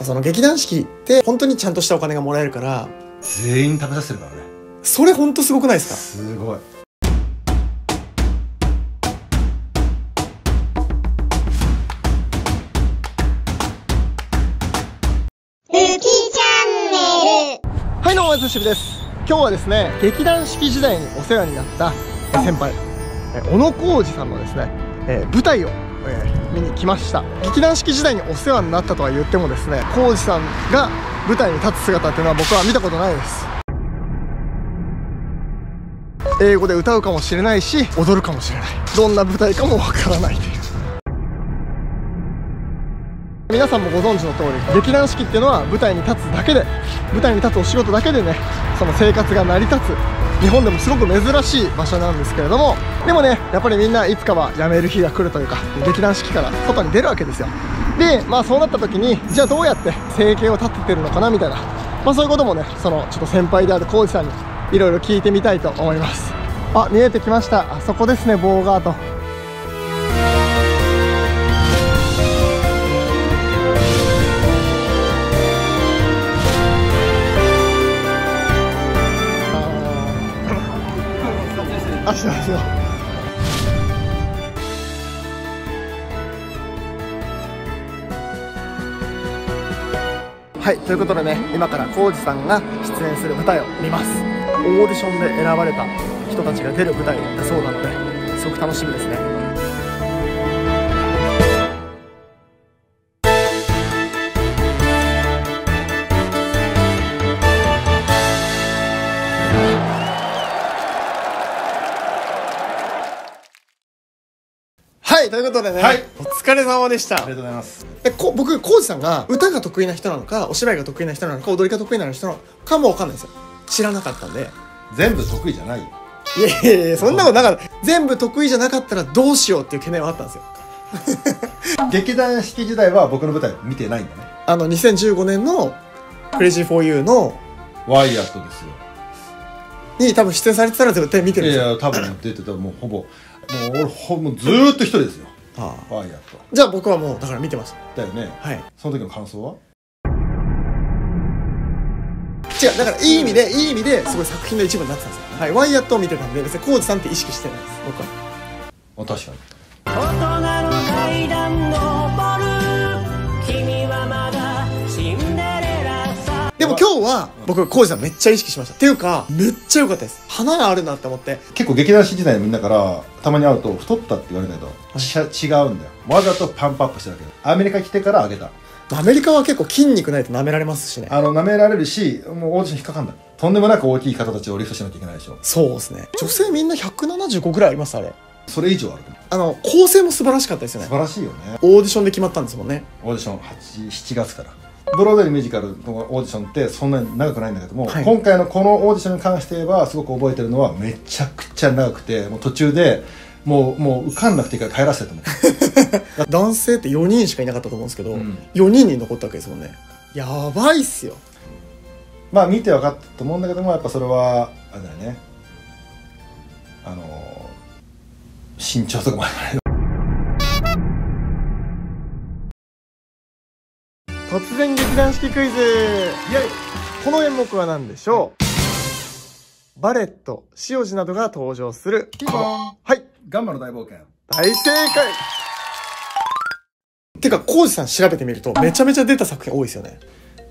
ぱその劇団四季って本当にちゃんとしたお金がもらえるから全員食べさせてるからね。それ本当すごくないですか？すごい。はいどうも松しぶです。今日はですね劇団四季時代にお世話になった先輩え小野浩二さんのですね、えー舞台を、えー見に来ました。劇団四季時代にお世話になったとは言ってもですね浩二さんが舞台に立つ姿っていうのは僕は見たことないです。英語で歌うかもしれないし踊るかもしれない。どんな舞台かもわからないという。皆さんもご存知の通り劇団四季っていうのは舞台に立つだけで舞台に立つお仕事だけでねその生活が成り立つ日本でもすごく珍しい場所なんですけれどもでもねやっぱりみんないつかは辞める日が来るというか劇団四季から外に出るわけですよ。でまあそうなった時にじゃあどうやって生計を立ててるのかなみたいなまあそういうこともねそのちょっと先輩である浩二さんにいろいろ聞いてみたいと思います。あ見えてきました。あそこですね棒ガートあしますよはいということでね今から浩二さんが出演する舞台を見ます。オーディションで選ばれた人たちが出る舞台だそうなのですごく楽しみですね。はいということでね、はい。お疲れ様でした。ありがとうございます。えこ僕浩二さんが歌が得意な人なのかお芝居が得意な人なのか踊りが得意な人なのかもわかんないですよ。知らなかったんで。全部得意じゃないよ。いやいやいやそんなことなかった。全部得意じゃなかったらどうしようっていう懸念はあったんですよ。劇団四季時代は僕の舞台見てないんだね。あの2015年の「クレイジー・フォー・ユー」のワイヤットですよ。に多分出演されてたら絶対見てるんですよ。や多分出てた。もうほぼもう俺ほもうずーっと一人ですよ。あ。あワイヤットじゃあ僕はもうだから見てましただよね。はい。その時の感想は？違うだからいい意味でいい意味ですごい作品の一部になってたんですよ。はい。ワイヤットを見てたんで別に浩二さんって意識してないです僕は。あ確かに。大人のでも今日は僕浩二さんめっちゃ意識しました。っていうかめっちゃ良かったです。花があるなって思って。結構劇団四季時代のみんなからたまに会うと太ったって言われるんだけど、ちゃ違うんだよ。わざとパンプアップしてるわけよアメリカ来てから上げた。アメリカは結構筋肉ないと舐められますしね。あの舐められるしもうオーディション引っかかんないとんでもなく大きい方たちをリフトしなきゃいけないでしょそうですね。女性みんな175ぐらいありますあれ。それ以上あるあの構成も素晴らしかったですよね。素晴らしいよね。オーディションで決まったんですもんね。オーディション8 7月からブロードウェイのミュージカルのオーディションってそんなに長くないんだけども、はい。今回のこのオーディションに関して言えばすごく覚えてるのはめちゃくちゃ長くてもう途中でもうもう受かんなくていいから帰らせ思う。男性って4人しかいなかったと思うんですけど、うん。4人に残ったわけですもんね。やばいっすよ。まあ見て分かったと思うんだけどもやっぱそれはあれだよね。あの身長とかもある突然劇団四季クイズ。この演目は何でしょう？バレット塩路などが登場する。ピンポンはい。ガンマの大冒険。大正解。てか浩二さん調べてみるとめちゃめちゃ出た作品多いですよね。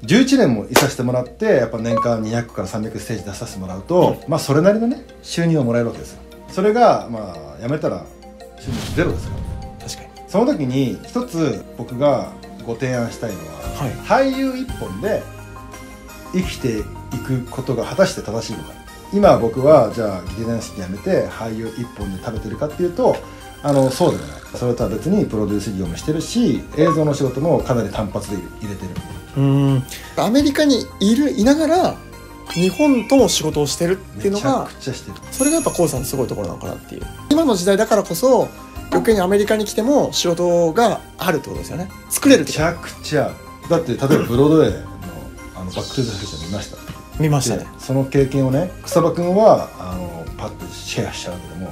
11年もいさせてもらってやっぱ年間200から300ステージ出させてもらうと、まあそれなりのね収入をもらえるわけですよ。それがまあ辞めたら収入ゼロですから。確かに。その時に一つ僕がご提案したいのは、俳優一本で生きていくことが果たして正しいのか。今僕はじゃあ劇団四季辞めて俳優一本で食べてるかっていうとあのそうではない。それとは別にプロデュース業もしてるし映像の仕事もかなり単発で入れてる。うん。アメリカにいるいながら日本とも仕事をしてるっていうのがそれがやっぱ浩二さんのすごいところなのかなっていう。今の時代だからこそ余計にアメリカに来ても仕事があるってことですよね。作れるってこめちゃくちゃ。だって例えばブロードウェイの「あのバック・トゥ・ザ・フューチャー」見ました。と見ましたでねその経験をね草場君はあのパッとシェアしちゃうけども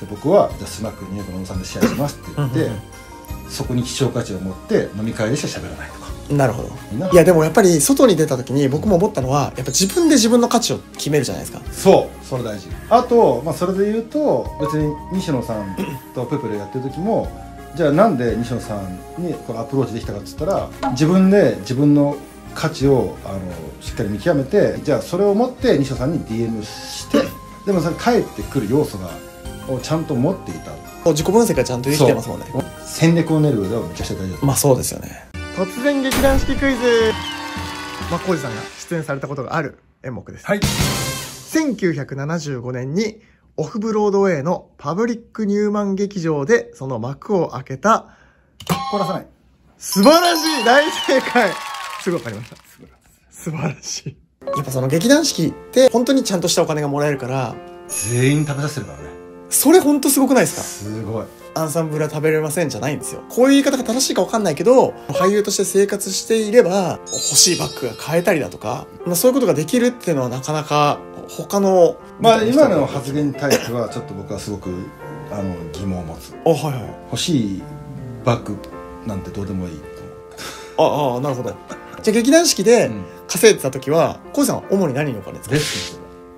で僕はじゃあスナック200のさんでシェアしますって言ってそこに希少価値を持って飲み会でしか喋らないとかなるほど。いやでもやっぱり外に出た時に僕も思ったのはやっぱ自分で自分の価値を決めるじゃないですか。そうそれ大事。あと、まあ、それで言うと別に西野さんとプペルやってる時もじゃあなんで西野さんにこうアプローチできたかっつったら自分で自分の価値をあのしっかり見極めてじゃあそれを持って西野さんに DM してでもそれ返ってくる要素がをちゃんと持っていた。自己分析がちゃんとできてますもんね。戦略を練る上ではめちゃくちゃ大事だとまあそうですよね突然劇団四季クイズ。まあ浩二さんが出演されたことがある演目です。はい。1975年にオフブロードウェイのパブリック・ニューマン劇場でその幕を開けた。怒らさない。素晴らしい大正解。すぐわかりました。素晴らしい。やっぱその劇団四季って本当にちゃんとしたお金がもらえるから。全員食べさせてるからね。それ本当すごくないですか？すごいアンサンブルは食べれませんじゃないんですよ。こういう言い方が正しいかわかんないけど、俳優として生活していれば、欲しいバッグが買えたりだとか、まあ、そういうことができるっていうのはなかなか他の。まあ今の発言に対してはちょっと僕はすごくあの疑問を持つあ、はいはい。欲しいバッグなんてどうでもいいああ、なるほど。じゃあ劇団四季でうん稼いでた時は、コウさんは主に何にお金ですか？レッスンして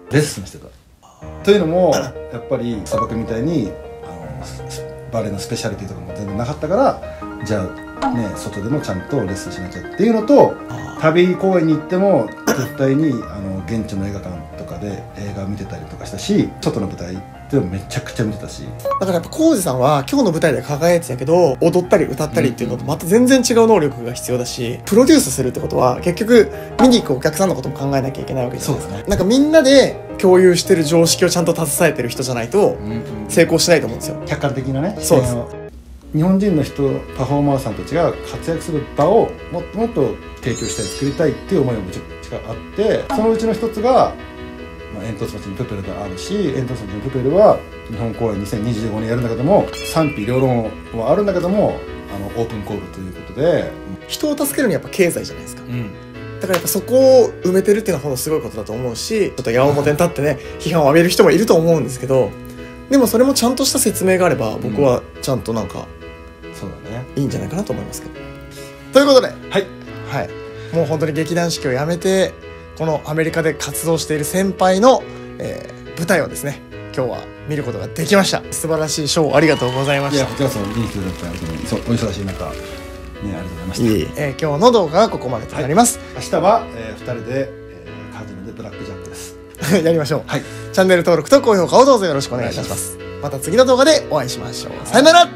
たレッスンしてたというのもやっぱり砂漠みたいにあのバレエのスペシャリティとかも全然なかったからじゃあね外でもちゃんとレッスンしなきゃっていうのとあ旅公演に行っても絶対にあの現地の映画館で映画見てたりとかしたし外の舞台でもめちゃくちゃ見てたし。だからやっぱコウジさんは今日の舞台で輝いてたけど、踊ったり歌ったりっていうのとまた全然違う能力が必要だし、プロデュースするってことは結局見に行くお客さんのことも考えなきゃいけないわけじゃないですか。そうですなんかみんなで共有してる常識をちゃんと携えてる人じゃないと成功しないと思うんですよ。客観的なねそうです。日本人の人パフォーマーさんたちが活躍する場をもっともっと提供したい作りたいっていう思いがめちゃくちゃあってそのうちの一つが、まあ、煙突町のプペルがあるし煙突町のプペルは日本公演2025年やるんだけども賛否両論はあるんだけどもあのオープンコールということで、人を助けるにはやっぱ経済じゃないですか。うん、だからやっぱそこを埋めてるっていうのはほんとすごいことだと思うし、ちょっと矢面に立ってね、批判を浴びる人もいると思うんですけど、でもそれもちゃんとした説明があれば、僕はちゃんとなんかそうだねいいんじゃないかなと思いますけど。ということで、はいはい。もう本当に劇団四季を辞めて、このアメリカで活動している先輩の、えー舞台をですね、今日は見ることができました。素晴らしいショーありがとうございましたいやこ。ちらこそ見に来てくださってお忙しい中ねありがとうございましたいえいええー今日の動画はここまでとなります。明日は、えー、2人で、えー、カジノでブラックジャックです やりましょう。はいチャンネル登録と高評価をどうぞよろしくお願いいたします。また次の動画でお会いしましょう。さよなら